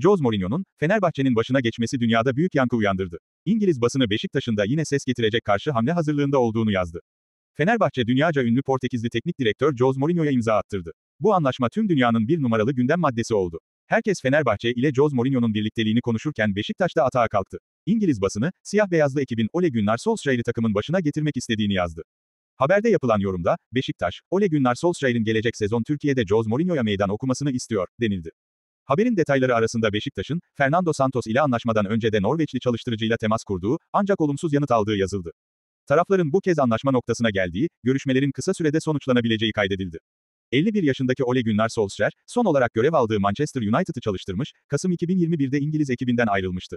Jose Mourinho'nun, Fenerbahçe'nin başına geçmesi dünyada büyük yankı uyandırdı. İngiliz basını Beşiktaş'ın da yine ses getirecek karşı hamle hazırlığında olduğunu yazdı. Fenerbahçe dünyaca ünlü Portekizli teknik direktör Jose Mourinho'ya imza attırdı. Bu anlaşma tüm dünyanın bir numaralı gündem maddesi oldu. Herkes Fenerbahçe ile Jose Mourinho'nun birlikteliğini konuşurken Beşiktaş da atağa kalktı. İngiliz basını, siyah beyazlı ekibin Ole Gunnar Solskjaer'i takımın başına getirmek istediğini yazdı. Haberde yapılan yorumda, Beşiktaş, Ole Gunnar Solskjaer'in gelecek sezon Türkiye'de Jose Mourinho'ya meydan okumasını istiyor, denildi. Haberin detayları arasında Beşiktaş'ın, Fernando Santos ile anlaşmadan önce de Norveçli çalıştırıcıyla temas kurduğu, ancak olumsuz yanıt aldığı yazıldı. Tarafların bu kez anlaşma noktasına geldiği, görüşmelerin kısa sürede sonuçlanabileceği kaydedildi. 51 yaşındaki Ole Gunnar Solskjaer, son olarak görev aldığı Manchester United'ı çalıştırmış, Kasım 2021'de İngiliz ekibinden ayrılmıştı.